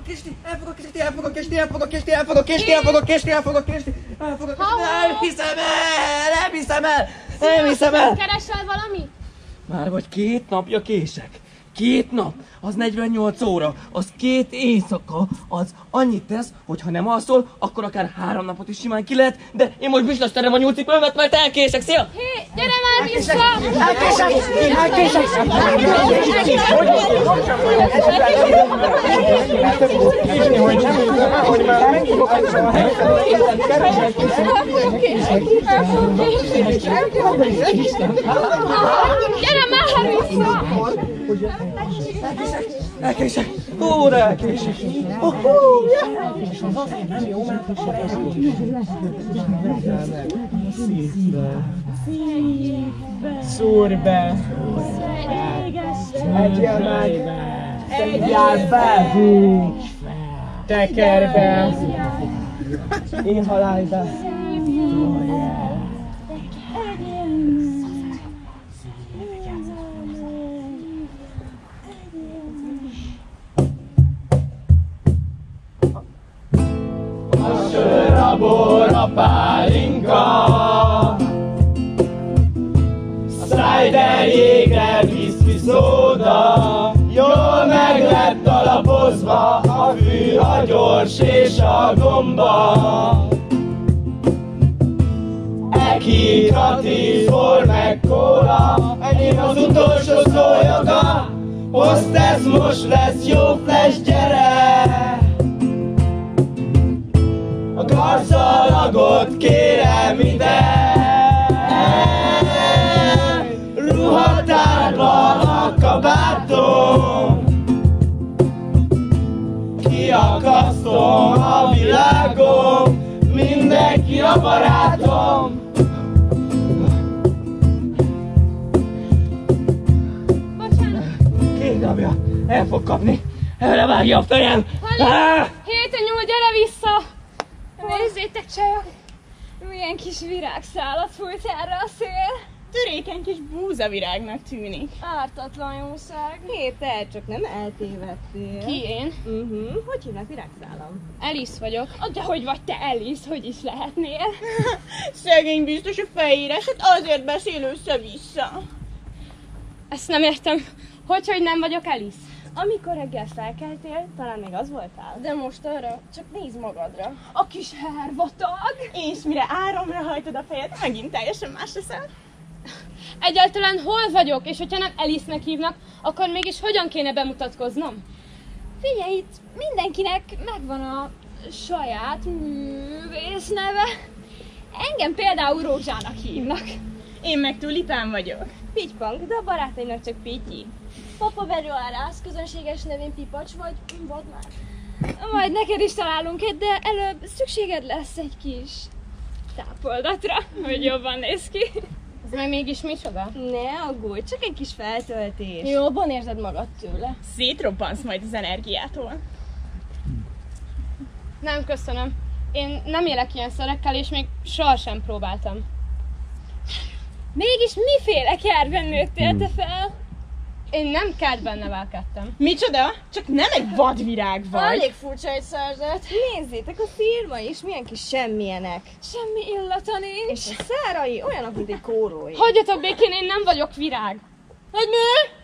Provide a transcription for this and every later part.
fogok késni, el fogok késni, el fogok késni, el fogok késni, el fogok késni, el fogok késni, el fogok késni, el fogok késni, nem hiszem el, nem hiszem el, nem hiszem el. Keresel valamit? Már vagy két napja kések. Két nap, az 48 óra, az két éjszaka, az annyit tesz, hogy ha nem alszol, akkor akár három napot is simán ki lehet, de én most biztos terem a nyúlcipőmet, mert elkések, szia! Hé, gyere már vissza! Elkések! Elkések! Gyere már vissza! Elkések! Ó, de elkések! Oh, Szúr be! Egyél meg! Egyél be! Teker be! Én halálj be! Strider szóda Jól meg lett alapozva A fű, a gyors és a gomba. Eki, Kati, Szor meg kóla Enyém az utolsó szójoga Hostess, most lesz jó flash, gyere! A karszalagot kérem ide fog kapni, elvágja a fejem! Ah! Héten nyúl, gyere vissza! Nézzétek, csajok! Milyen kis virágszálat fújt erre a szél! Törékeny kis búzavirágnak tűnik. Ártatlan jószág. Héter, csak nem eltévedtél. Ki én? Uh-huh. Hogy hívnak virágszálam? Alice vagyok. Ah, De hogy vagy te Alice, hogy is lehetnél? Szegény biztos a fejére, hát azért beszél össze-vissza. Ezt nem értem. Hogy, hogy nem vagyok Alice? Amikor reggel felkeltél, talán még az voltál? De most arra, csak nézd magadra. A kis hervatag. És mire áramra hajtod a fejed, megint teljesen más leszel. Egyáltalán hol vagyok, és hogyha nem Alice-nek hívnak, akkor mégis hogyan kéne bemutatkoznom? Figyelj, itt mindenkinek megvan a saját művész neve. Engem például Rózsának hívnak. Én meg tulipán vagyok. Pitypang, de a barátaimnak csak Pityi. Papa Veruárász, közönséges nevén Pipacs vagy, vagy már. Majd neked is találunk egy, de előbb szükséged lesz egy kis tápoldatra, hogy jobban néz ki. Ez meg mégis micsoda? Ne aggódj, csak egy kis feltöltés. Jobban érzed magad tőle. Szétrobbansz majd az energiától. Nem, köszönöm. Én nem élek ilyen szerekkel, és még sohasem próbáltam. Mégis miféle kertben nőttél te fel? Én nem kertben nevelkedtem. Micsoda? Csak nem egy vadvirág vagy. Elég furcsa egy szerzet. Nézzétek, a firma is milyen kis semmilyenek. Semmi illata nincs. És a szárai olyanok, mint egy kórói. Hagyjatok békén, én nem vagyok virág. Hogy mi?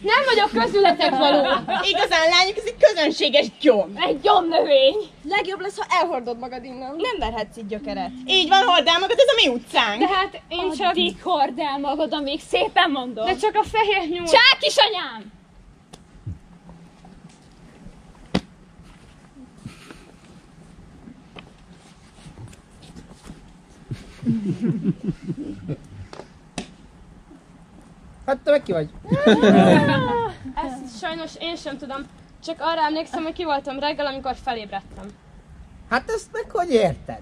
Nem vagyok közületek való. Igazán lányok, ez egy közönséges gyom. Egy gyomnövény. Legjobb lesz, ha elhordod magad innen. Nem verhetsz így gyökeret. Így van, hordál magad, ez a mi utcánk. De hát én csak... Addig hord el magad, amíg szépen mondom. De csak a fehér nyúl. Csák is anyám! Hát te meg ki vagy? Ezt sajnos én sem tudom. Csak arra emlékszem, hogy ki voltam reggel, amikor felébredtem. Hát ezt meg hogy érted?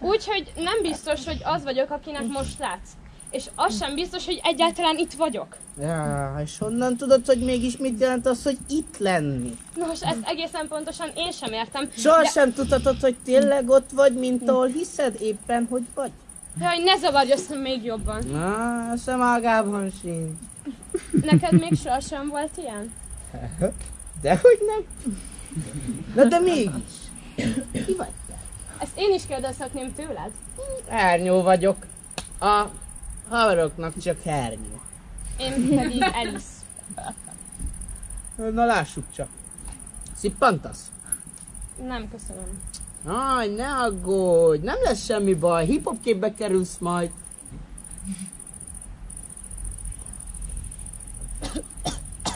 Úgyhogy nem biztos, hogy az vagyok, akinek most látsz. És az sem biztos, hogy egyáltalán itt vagyok. Ja, és honnan tudod, hogy mégis mit jelent az, hogy itt lenni? Nos, ezt egészen pontosan én sem értem. Sohasem tudhatod, hogy tényleg ott vagy, mint ahol hiszed éppen, hogy vagy. Hogy ne zavarj össze még jobban. Na, a szemágában sincs. Neked még sohasem volt ilyen? Dehogy nem. Na de mégis. Ki vagy? Ezt én is kérdezhetném tőled? Hernyó vagyok. A haveroknak csak hernyó. Én pedig Alice. Na lássuk csak. Szippantasz? Nem, köszönöm. Aj, ne aggódj, nem lesz semmi baj, hip-hop képbe kerülsz majd.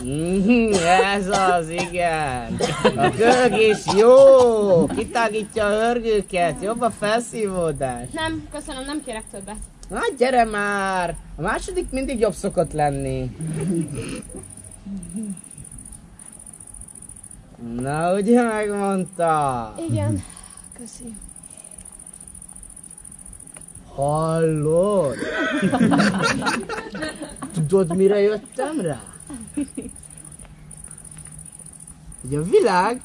Mhm, ez az, igen. A kölgés jó, kitágítja a hörgőket, jobb a felszívódás. Nem, köszönöm, nem kérek többet. Na gyere már, a második mindig jobb szokott lenni. Na, ugye megmondta? Igen, köszi. Hallod? Tudod, mire jöttem rá? Hogy a világ,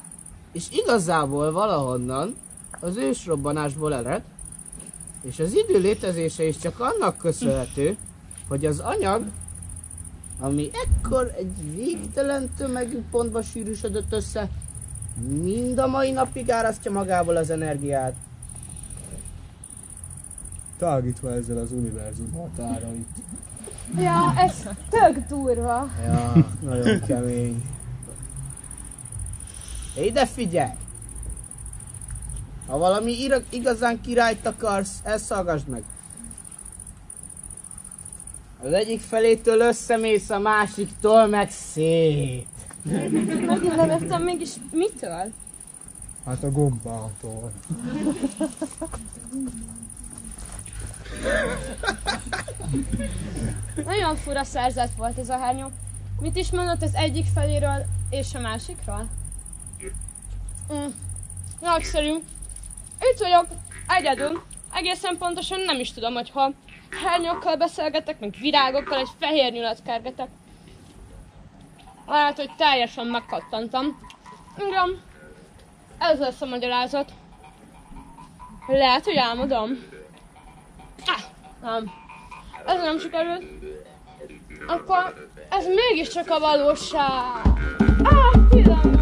és igazából valahonnan az ősrobbanásból ered, és az idő létezése is csak annak köszönhető, hogy az anyag, ami ekkor egy végtelen tömegű pontba sűrűsödött össze, mind a mai napig árasztja magából az energiát. Tágítva ezzel az univerzum határait. Ja, ez tök durva. Ja, nagyon kemény. Ide figyelj! Ha valami igazán királyt akarsz, ezt hallgassd meg. Az egyik felétől összemész, a másiktól meg szét. Nem értem mégis mitől? Hát a gombától. Nagyon fura szerzet volt ez a hárnyó. Mit is mondott az egyik feléről és a másikról? Mm. Nagyszerű. Itt vagyok, egyedül. Egészen pontosan nem is tudom, hogy ha hárnyokkal beszélgetek, meg virágokkal, egy fehér nyulat kergetek. Lehet, hogy teljesen megkattantam. Igen, ez lesz a magyarázat. Lehet, hogy álmodom. Ah, nem. Ez nem sikerült. Akkor ez mégiscsak a valóság. Ah, pillanat.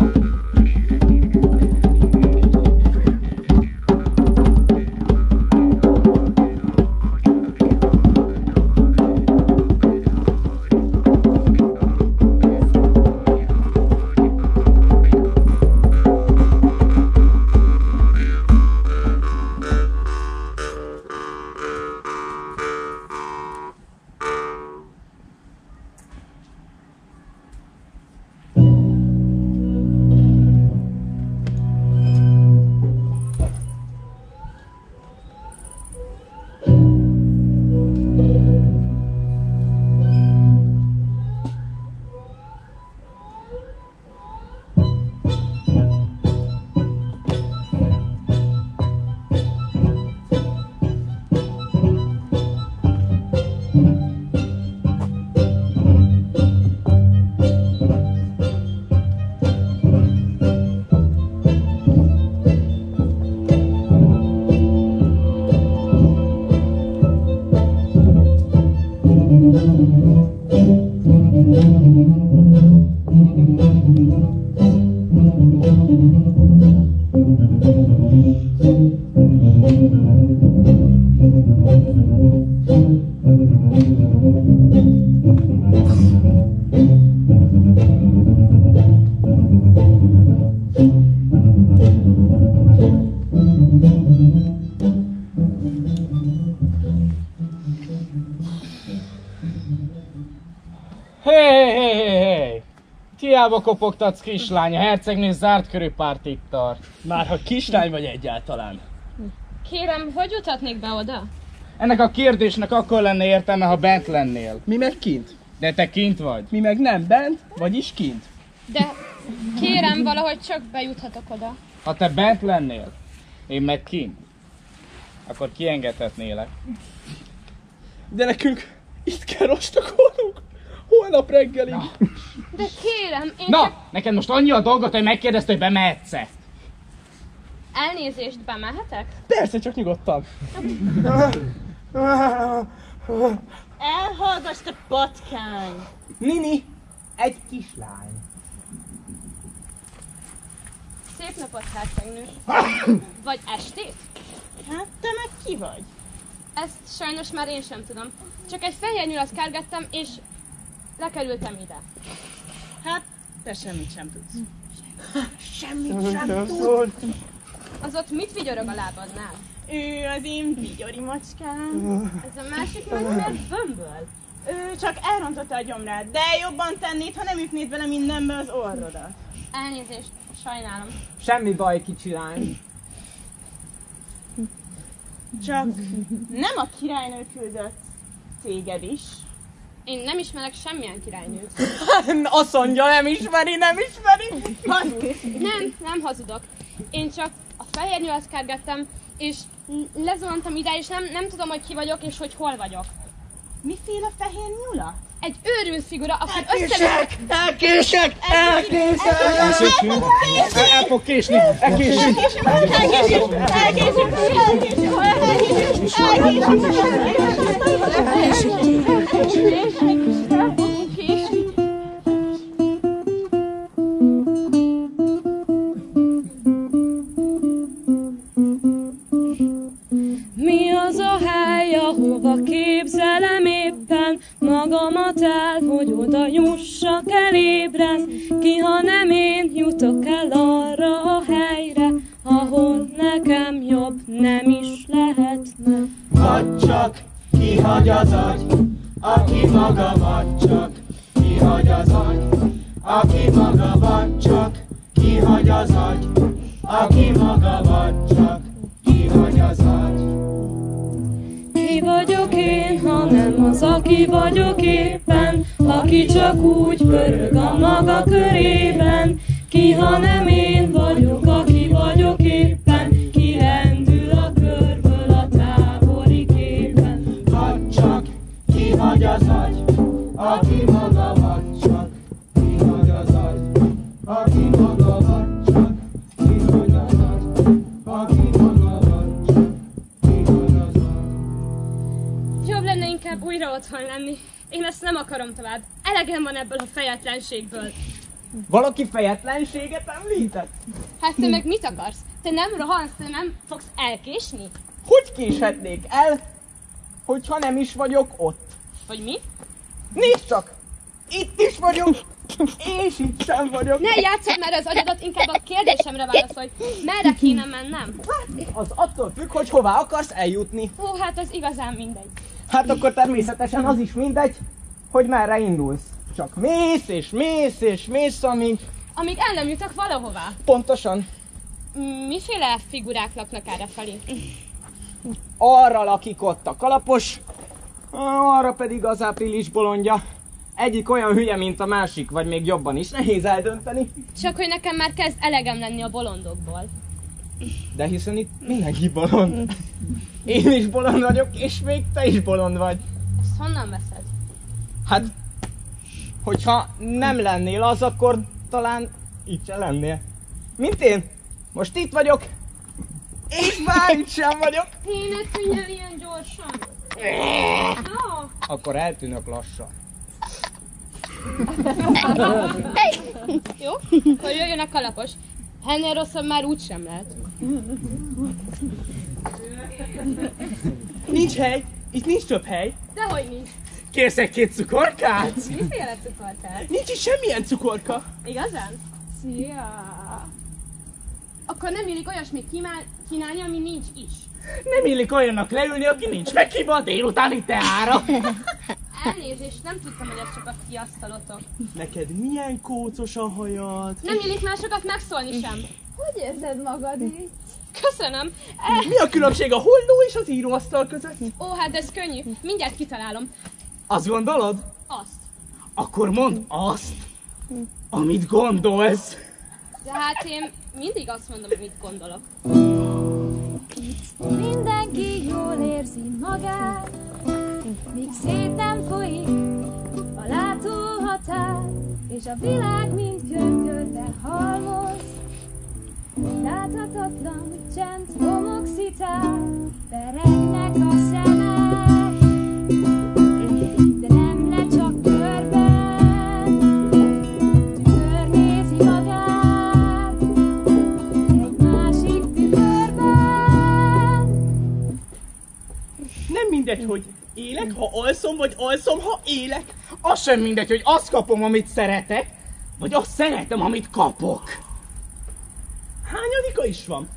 Hiába kopogtatsz, kislány, a hercegnő zárt körű pártit tart. Már ha kislány vagy egyáltalán. Kérem, hogy juthatnék be oda? Ennek a kérdésnek akkor lenne értelme, ha bent lennél. Mi meg kint? De te kint vagy. Mi meg nem bent, vagyis kint. De kérem, valahogy csak bejuthatok oda. Ha te bent lennél, én meg kint, akkor kiengedhetnélek. De nekünk itt kell rostokolnunk. Holnap reggelig. Na. De kérem, én Na, csak neked most annyi a dolgot, hogy megkérdezte, hogy bemehetsz-e. elnézést bemehetek? Persze, csak nyugodtan. Elhallgass, te patkány! Nini, egy kislány. Szép napot, hercegnő. Vagy estét? Hát te meg ki vagy? Ezt sajnos már én sem tudom. Csak egy fehér nyulat kergettem, és lekerültem ide. Hát te semmit sem tudsz. Semmit sem tud. Az ott mit vigyorog a lábadnál? Ő az én vigyori macskám. Ez a másik meg miért bömböl? Ő csak elrontotta a gyomrát, de jobban tennéd, ha nem ütnéd bele mindenbe az orrodat. Elnézést, sajnálom. Semmi baj, kicsi lány. Csak nem a királynő küldött téged is. Én nem ismerek semmilyen királynőt. Azt mondja, nem ismeri, nem ismeri. Nem, nem hazudok. Én csak a fehér nyulat kergettem, és lezuhantam ide, és nem, nem tudom, hogy ki vagyok, és hogy hol vagyok. Miféle fehér nyula? Egy őrült figura, aki össze... Elkések! Elkések! El, el fog késni, elkésünk. Elkésünk! Elkésünk! Elkésünk! Mi aki maga vagy csak, kihagy az agy. Ki vagyok én, ha nem az, aki vagyok éppen, aki csak úgy pörög a maga körében. Ki, ha nem én vagyok, aki vagyok éppen, ki rendül a körből a távoli képen. Vagy csak kihagy az agy, aki maga vagy újra otthon lenni. Én ezt nem akarom tovább. Elegem van ebből a fejetlenségből. Valaki fejetlenséget említett? Hát te meg mit akarsz? Te nem rohansz, te nem fogsz elkésni? Hogy késhetnék el, hogyha nem is vagyok ott? Vagy mi? Nézd csak! Itt is vagyok, és itt sem vagyok. Ne játsszad már az agyadat, inkább a kérdésemre válaszolj. Merre kéne mennem? Az attól függ, hogy hová akarsz eljutni. Ó, hát az igazán mindegy. Hát akkor természetesen az is mindegy, hogy merre indulsz. Csak mész és mész és mész, amíg Amíg el nem jutok valahová. pontosan Miféle figurák laknak erre felé? arra lakik ott a kalapos, arra pedig az április bolondja. Egyik olyan hülye, mint a másik, vagy még jobban is, nehéz eldönteni. Csak hogy nekem már kezd elegem lenni a bolondokból. De hiszen itt mindenki bolond. Én is bolond vagyok, és még te is bolond vagy. Ezt honnan veszed? Hát, hogyha nem lennél az, akkor talán itt se lennél. Mint én. Most itt vagyok, és már itt sem vagyok. Tényleg tűnjel ilyen gyorsan? No. Akkor eltűnök lassan. Jó, akkor jöjjön a kalapos. Ennél rosszabb már úgy sem lehet. Nincs hely, itt nincs több hely. Dehogy nincs. Kérsz egy két cukorkát? Miféle cukortál? Nincs is semmilyen cukorka. Igazán? Szia! Akkor nem illik olyasmit kínál, kínálni, ami nincs is. Nem illik olyannak leülni, aki nincs meghívva a délutáni teára. Elnézést, nem tudtam, hogy ez csak a ti asztalotok. Neked milyen kócos a hajad? Nem illik másokat megszólni sem. Hogy érzed magad itt? Köszönöm. Eh, Mi a különbség a holló és az íróasztal között? ó, hát ez könnyű. Mindjárt kitalálom. Azt gondolod? Azt. Akkor mondd azt, amit gondolsz. De hát én mindig azt mondom, amit gondolok. Mindenki jól érzi magát, míg szét nem folyik a látóhatár, és a világ mint gyöngörbe halmoz. Láthatatlan csend homokszitál, peregnek a szemek, mindegy, hogy élek, ha alszom, vagy alszom, ha élek. Az sem mindegy, hogy azt kapom, amit szeretek, vagy azt szeretem, amit kapok. Hányadika is van?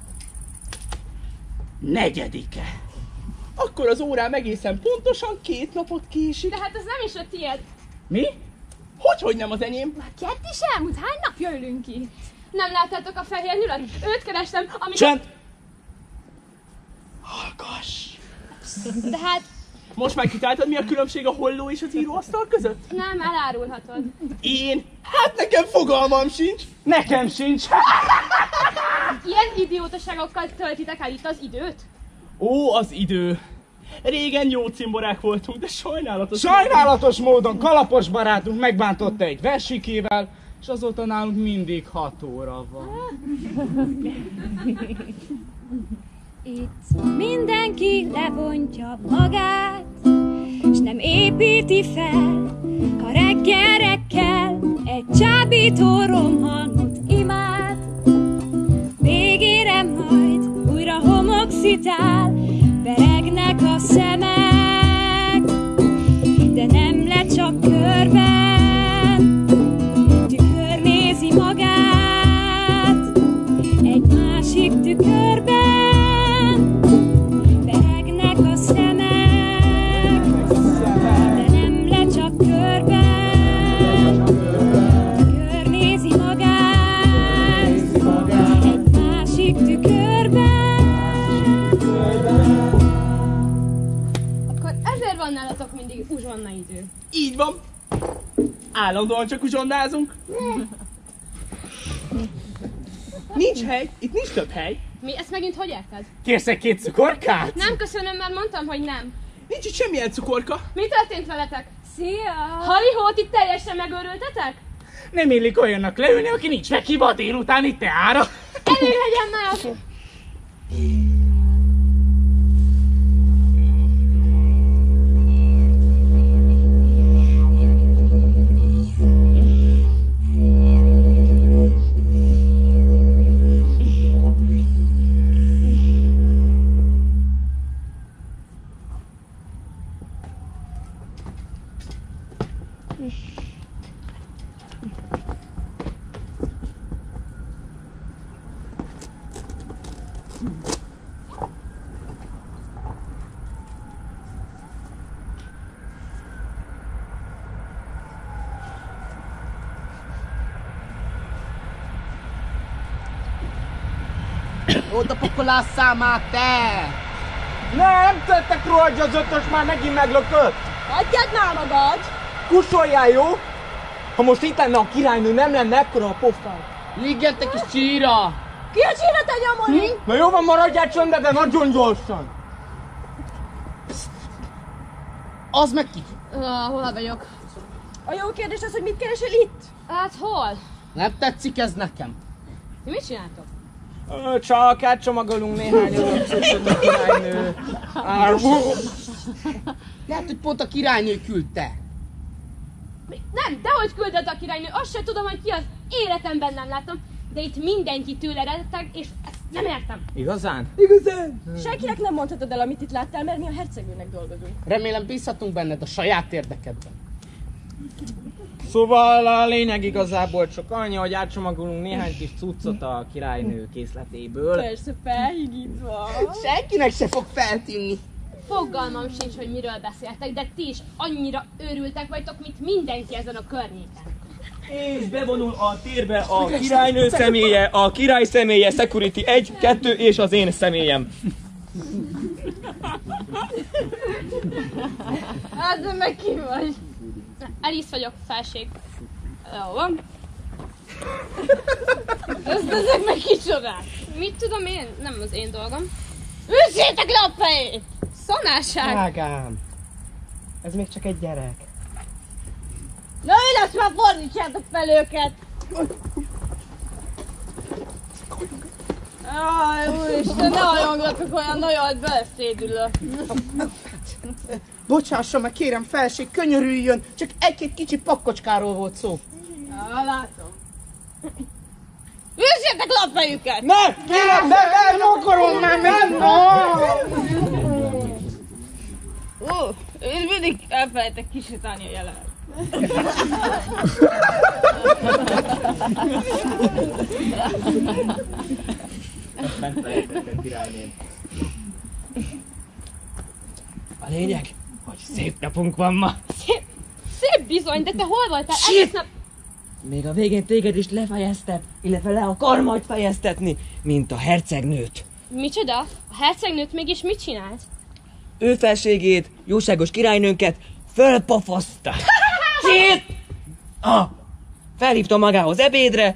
Negyedike. Akkor az órám egészen pontosan két napot késik. De hát ez nem is a tiéd. Mi? Hogy, hogy nem az enyém? Már kett is elmúlt, hány napja ülünk itt? Nem láttátok a fehér nyulat? Őt kerestem, amikor... Csend! Hallgass! De hát Most már kitáltad, mi a különbség a holló és az íróasztal között? nem, elárulhatod. Én? Hát nekem fogalmam sincs. Nekem sincs. Ilyen idiótaságokkal töltitek el itt az időt? Ó, az idő. Régen jó cimborák voltunk, de sajnálatos. Sajnálatos módon kalapos barátunk megbántotta egy versikével, és azóta nálunk mindig hat óra van. Itt mindenki levontja magát, és nem építi fel, ha reggelre kell, egy csábító romhanot imád. Végére majd újra homoxitál, beregnek a szemek, de nem le csak körben, uzsonna idő. Így van. Állandóan csak uzsonnázunk. Nincs hely, itt nincs több hely. Mi, ezt megint hogy érted? Kérsz egy két cukorkát? Nem köszönöm, mert mondtam, hogy nem. Nincs itt semmilyen cukorka. Mi történt veletek? Szia! Halihót itt teljesen megőrültetek? Nem illik olyannak leülni, aki nincs meghívva a délutáni teára. Elég legyen már! Oda számát, te! Nem tettek róla, hogy az ötös már megint meglökött. Hagyjad már magad! Kussoljál, jó? Ha most itt lenne a királynő, nem lenne ekkora a pofán. Liggyetek is csíra! Ki a csíra te nyomoni? Na jó van, maradjál csöndbe, de nagyon gyorsan. Az meg ki? Uh, hol vagyok? A jó kérdés az, hogy mit keresel itt? Hát hol? Nem tetszik ez nekem. Ti mit csináltok? Csak átcsomagolunk néhány olyan cuccot a királynő. Lehet, hogy pont a királynő küldte. Mi? Nem, dehogy küldött a királynő, azt se tudom, hogy ki az. Életemben nem láttam. De itt mindenki tőle retteg, és ezt nem értem. Igazán? Senkinek nem mondhatod el, amit itt láttál, mert mi a hercegnőnek dolgozunk. Remélem bízhatunk benned a saját érdekedben. Szóval a lényeg igazából csak annyi, hogy átcsomagolunk néhány kis cuccot a királynő készletéből. Persze, felhigítva. Senkinek se fog feltűnni. Fogalmam sincs, hogy miről beszéltek, de ti is annyira őrültek vagytok, mint mindenki ezen a környéken. És bevonul a térbe a királynő személye, a király személye, security 1, 2 és az én személyem. Hát, de meg ki vagy? Alice vagyok, felség. Jó van. Ezt ezek meg kicsodák. Mit tudom én? Nem az én dolgom. Üssétek le a fejét! Szanásság! Drágám, ez még csak egy gyerek. Na lesz már fordítsátok fel őket! Aj, úristen, ne hajonglatok olyan nagyon, beleszédülök. Bocsássa meg, kérem, felség, könyörüljön, csak egy-két kicsi pakkocskáról volt szó. Ja, látom. Üssétek le a fejüket! Ne! Kérem, ne, ne, nem akarom már, nem! No! elfelejtek kisétálni a jelenet. A lényeg, hogy szép napunk van ma. Szép, szép bizony, de te hol voltál? Shit! Egész nap... Még a végén téged is lefejeztet, illetve le akar majd fejeztetni, mint a hercegnőt. Micsoda? A hercegnőt mégis mit csinált? Ő felségét, jóságos királynőnket fölpofozta. Shit! Ah, felhívta magához ebédre,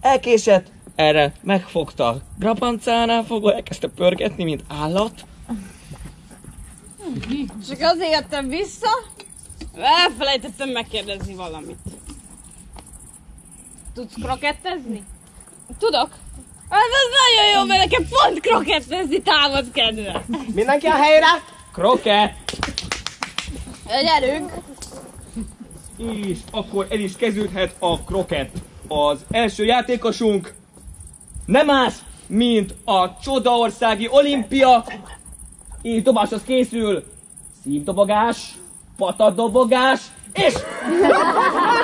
elkésett, erre megfogta a grapancánál fogva, elkezdte pörgetni, mint állat. Csak azért jöttem vissza, elfelejtettem megkérdezni valamit. Tudsz krokettezni? Tudok. Hát az nagyon jó, mert nekem pont krokettezni támad kedve. Mindenki a helyre? Kroket! Gyerünk! És akkor el is kezdődhet a kroket. Az első játékosunk nem más, mint a csodaországi olimpia. És dobáshoz készül szívdobogás, patadobogás, és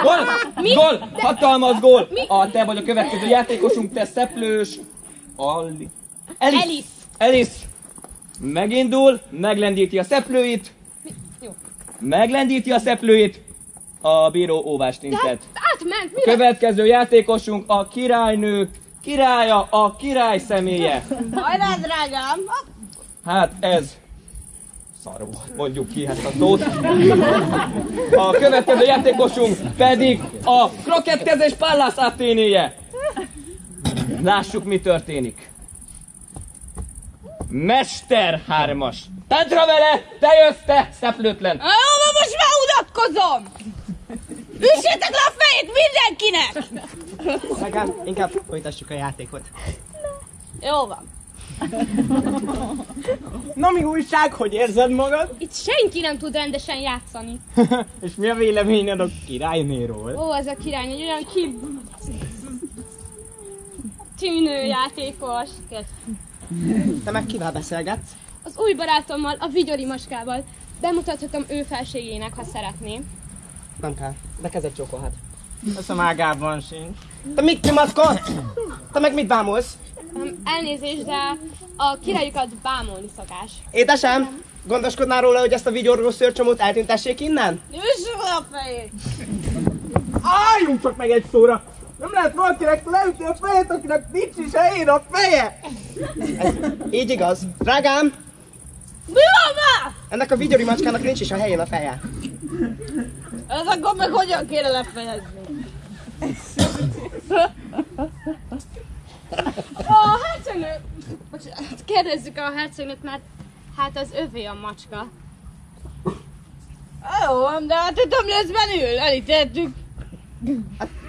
gól! Gól! Hatalmas gól! A te vagy a következő játékosunk, te szeplős. Ali. Alice. Alice. Alice. Megindul, meglendíti a szeplőit. Jó. Meglendíti a szeplőit. A bíró óvást intett. hát átment, mi lett? Következő játékosunk a királynő királya, a király személye. Hajrá, drágám! Hát ez szar volt, mondjuk ki ezt a szót. A következő játékosunk pedig a krokettezés Pallas Athénéje. Lássuk, mi történik. Mester hármas. Tedra vele, te jössz, te szeplőtlen. Jó, most már udatkozom! Üssétek le a fejét mindenkinek! Drágám, inkább folytassuk a játékot. Jó van. Na mi újság, hogy érzed magad? Itt senki nem tud rendesen játszani. És mi a véleményed a királynéról? Ó, ez a király, egy olyan ki... Tűnő játékos. Te meg kivel beszélgetsz? Az új barátommal, a Vigyori Maskával. Bemutathatom ő felségének, ha szeretné. Nem kell, de kezet csókolhat. Ezt a mágában sincs. Te mit nyomaszkodsz? Te meg mit bámulsz? Um, elnézést, de a királyokat bámulni szokás. Édesem, gondoskodnál róla, hogy ezt a vigyorgó szőrcsomót eltüntessék innen? Le a fejét! Álljunk csak meg egy szóra! Nem lehet valakinek leütni a fejet, akinek nincs is helyén a feje! Ez így igaz. Drágám, Mi van már? ennek a vigyori macskának nincs is a helyén a feje. Ez akkor meg hogyan kéne lefejezni? A hercegnő... Bocsánat, kérdezzük a hercegnőt, mert hát az övé a macska. Jó van, de hát itt nem lesz belül, elítéltük.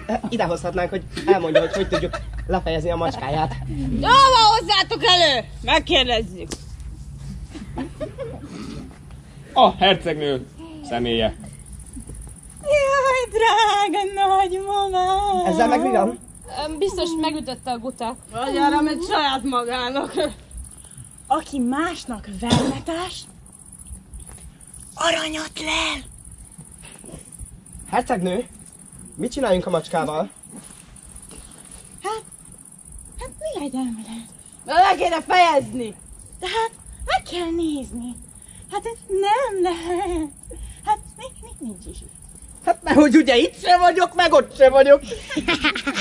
Eh, Ide hozhatnánk, hogy elmondja, hogy hogy tudjuk lefejezni a macskáját. Jó van, hozzátok elő! Megkérdezzük. A hercegnő személye. Jaj, drága nagymamám! Ezzel meg mi van? Biztos megütötte a guta. Vagy arra ment saját magának. Aki másnak vermetes, aranyat lel. Hercegnő, mit csináljunk a macskával? Hát mi legyen vele? Le kéne fejezni. De hát meg kell nézni. Hát ez nem lehet. Hát még, még nincs is. Hát mert hogy ugye itt se vagyok, meg ott se vagyok.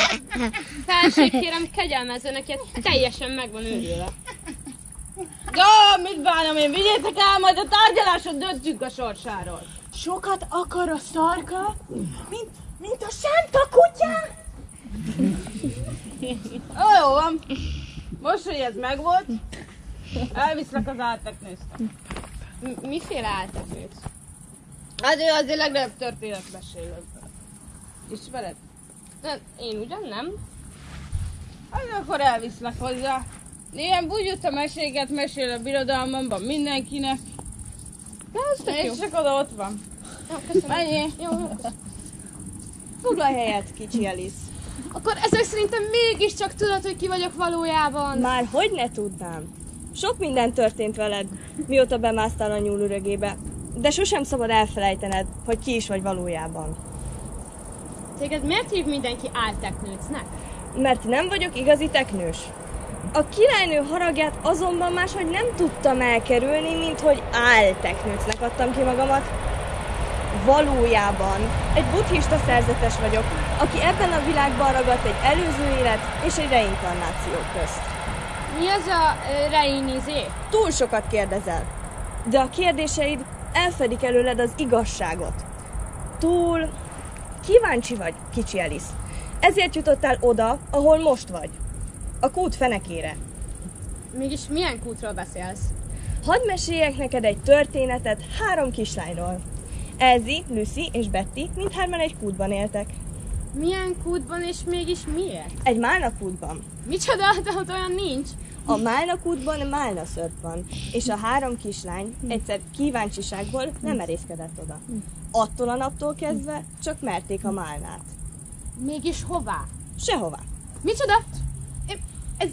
Felség kérem, kegyelmező neki, teljesen meg van őrülve. Ja, mit bánom én, vigyétek el, majd a tárgyaláson döntünk a sorsáról. Sokat akar a szarka, mint, mint a sánta kutyák. Ó, jó van. Most, hogy ez megvolt, elviszlek az álteknőzt. M- miféle áltatőt? Hát ő azért legnagyobb történetmesélő. Ismered? Nem, Én ugyan nem. Hát akkor elviszlek hozzá. Ilyen bugyuta meséket mesél a birodalmamban mindenkinek. Na, ez tök jó. És csak oda ott van. Jó, köszönöm. Mennyi? Jó, jó, köszönöm. Foglalj helyet, kicsi Alice. Akkor ezek szerintem mégiscsak tudod, hogy ki vagyok valójában. Már hogy ne tudnám? Sok minden történt veled, mióta bemásztál a nyúlürögébe. De sosem szabad elfelejtened, hogy ki is vagy valójában. Téged miért hív mindenki álteknőcnek? Mert nem vagyok igazi teknős. A királynő haragját azonban máshogy nem tudtam elkerülni, mint hogy álteknőcnek adtam ki magamat. Valójában egy buddhista szerzetes vagyok, aki ebben a világban ragadt egy előző élet és egy reinkarnáció közt. Mi az a reinizé? Túl sokat kérdezel, de a kérdéseid elfedik előled az igazságot. Túl kíváncsi vagy, kicsi Alice. Ezért jutottál oda, ahol most vagy. A kút fenekére. Mégis milyen kútról beszélsz? Hadd meséljek neked egy történetet három kislányról. Elzi, Lucy és Betty mindhárman egy kútban éltek. Milyen kútban és mégis miért? Egy málnakútban. Micsoda, de ott olyan nincs. A málnakútban málnaszört van, és a három kislány egyszer kíváncsiságból nem merészkedett oda. Attól a naptól kezdve csak merték a málnát. Mégis hová? Sehová. Micsoda? Ez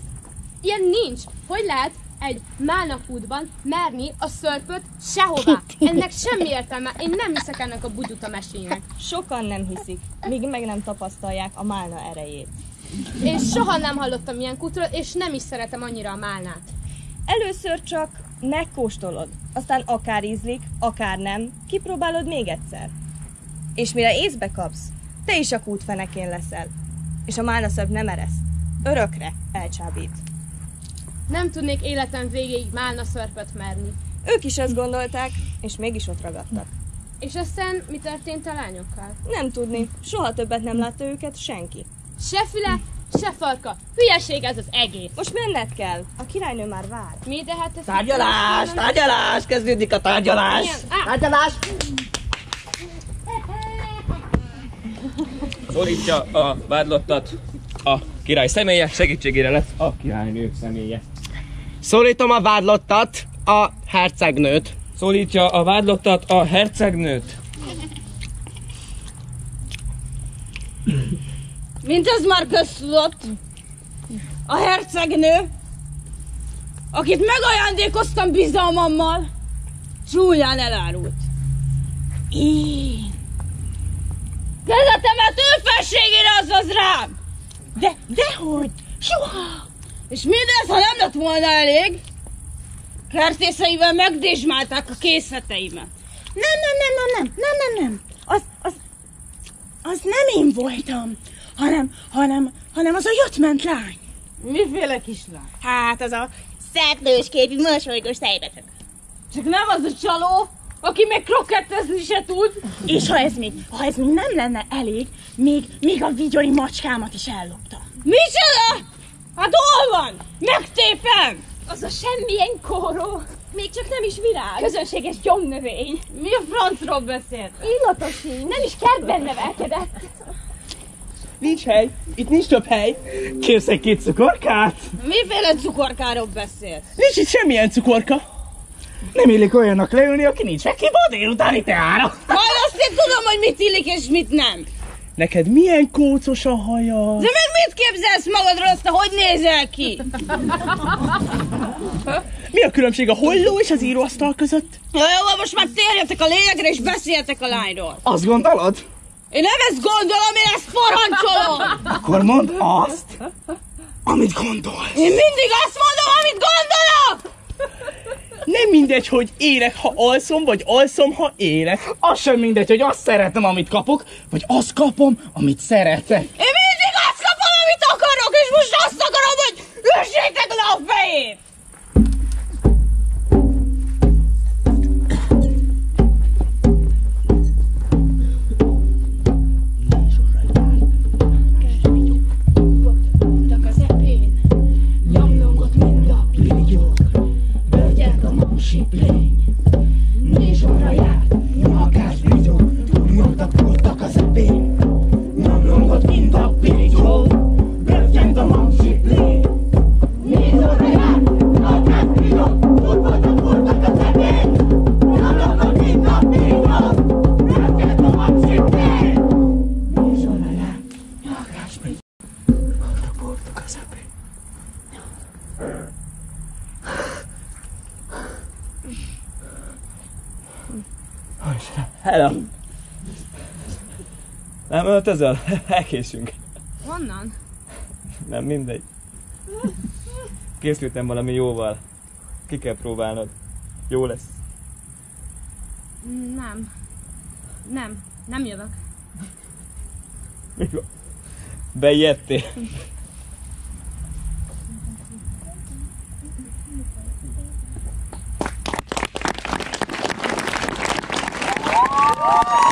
ilyen nincs. Hogy lehet egy málnakútban merni a szörpöt sehová? Ennek semmi értelme. Én nem hiszek ennek a bugyuta mesének. Sokan nem hiszik, míg meg nem tapasztalják a málna erejét. Én soha nem hallottam ilyen kútról, és nem is szeretem annyira a málnát. Először csak megkóstolod, aztán akár ízlik, akár nem, kipróbálod még egyszer. És mire észbe kapsz, te is a kút fenekén leszel. És a málnaszöbb nem ereszt. Örökre elcsábít. Nem tudnék életem végéig málna szörpöt merni. Ők is ezt gondolták, és mégis ott ragadtak. És aztán mi történt a lányokkal? Nem tudni, soha többet nem látta őket senki. Se füle, se farka. Hülyeség ez az egész. Most menned kell, a királynő már vár. Mi, de hát ez... Tárgyalás, tárgyalás, kezdődik a tárgyalás. Milyen? Á! Tárgyalás. Szólítja a vádlottat a király személye, segítségére lesz a királynő személye. Szólítom a vádlottat, a hercegnőt. Szólítja a vádlottat a hercegnőt. Mint ez már köztudott, a hercegnő, akit megajándékoztam bizalmammal, csúnyán elárult. Én. Kezetemet ő felségére azaz rám! De, dehogy, soha! És mindez, ha nem lett volna elég, kertészeivel megdésmálták a készleteimet. Nem, nem, nem, nem, nem, nem, nem, nem. Az, az, az nem én voltam, hanem, hanem, hanem az a jöttment lány. Miféle kislány? Hát az a szép nősképű, mosolygós tejbeteg. Csak nem az a csaló, aki még krokettezni se tud. És ha ez még, ha ez még nem lenne elég, még, még a vigyori macskámat is ellopta. Micsoda? Hát hol van? Megtépem! Az a semmilyen kóró. Még csak nem is virág. Közönséges gyomnövény. Mi a francról beszélt? Illatos így, nem is kertben nevelkedett. Nincs hely, itt nincs több hely. Kérsz egy két cukorkát? Miféle cukorkáról beszélt? Nincs itt semmilyen cukorka. Nem illik olyannak leülni, aki nincs meghívva délutáni teára. Majd azt én tudom, hogy mit illik és mit nem. Neked milyen kócos a haja? De meg mit képzelsz magadról, azt hogy nézel ki? Mi a különbség a holló és az íróasztal között? Jó, jó, most már térjetek a lényegre és beszéljetek a lányról. Azt gondolod? Én nem ezt gondolom, én ezt parancsolom. Akkor mondd azt, amit gondolsz. Én mindig azt mondom, amit gondolok. Nem mindegy, hogy élek, ha alszom, vagy alszom, ha élek. Az sem mindegy, hogy azt szeretem, amit kapok, vagy azt kapom, amit szeretek. Én mindig azt kapom, amit akarok, és most azt akarom, hogy üssétek le a fejét. siplényi. Nézsorra járt, akár figyó, túlnyomtak voltak az epény. Nem longott mind a pirigyó. Hát 15 ezer? Elkésünk. Honnan? Nem mindegy. Készültem valami jóval. Ki kell próbálnod. Jó lesz. Nem. Nem. Nem jövök. Mi van? Bejettél. Oh!